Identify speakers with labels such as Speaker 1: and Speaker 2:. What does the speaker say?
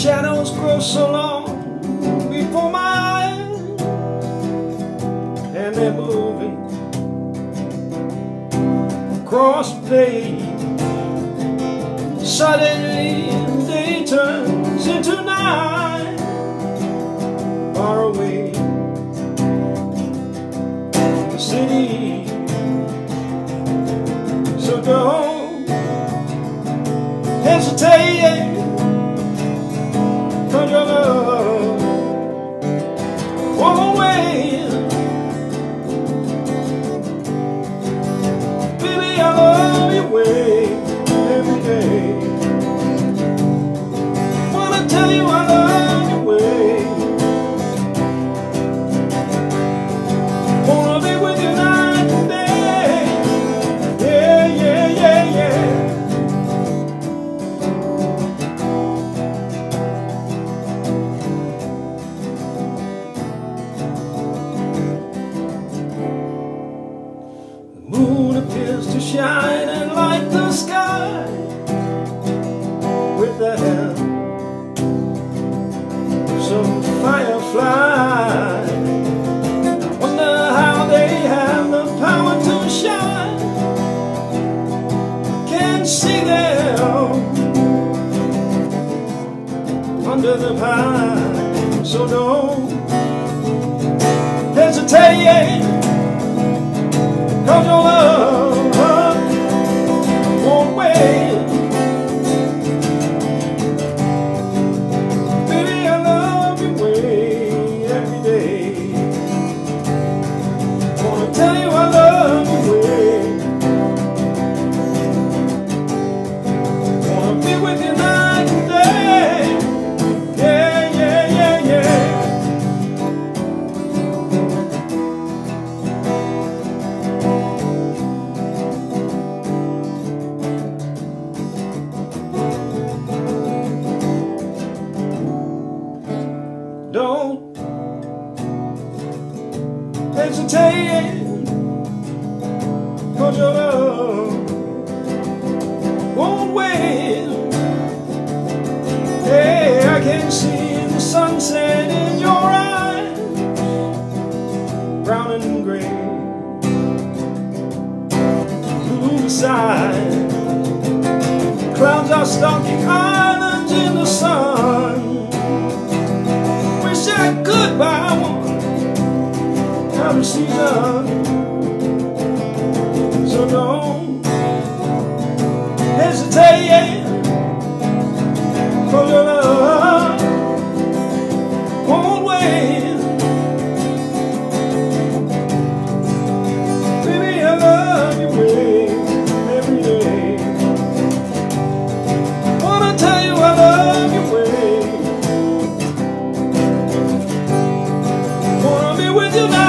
Speaker 1: shadows grow so long before my eyes, and they're moving across the page. Suddenly, day turns into night, far away. The city, so don't hesitate. To shine and light the sky with the help of some firefly. I wonder how they have the power to shine. Can't see them under the pine, so don't Don't hesitate Cause your love won't wait Hey, I can see the sunset in your eyes. Brown and gray. Blue side. Clouds are stalking islands in the sun Come season So don't hesitate For your love. Won't wait Baby, I love you Every day. Wanna tell you I love you Wanna be with you night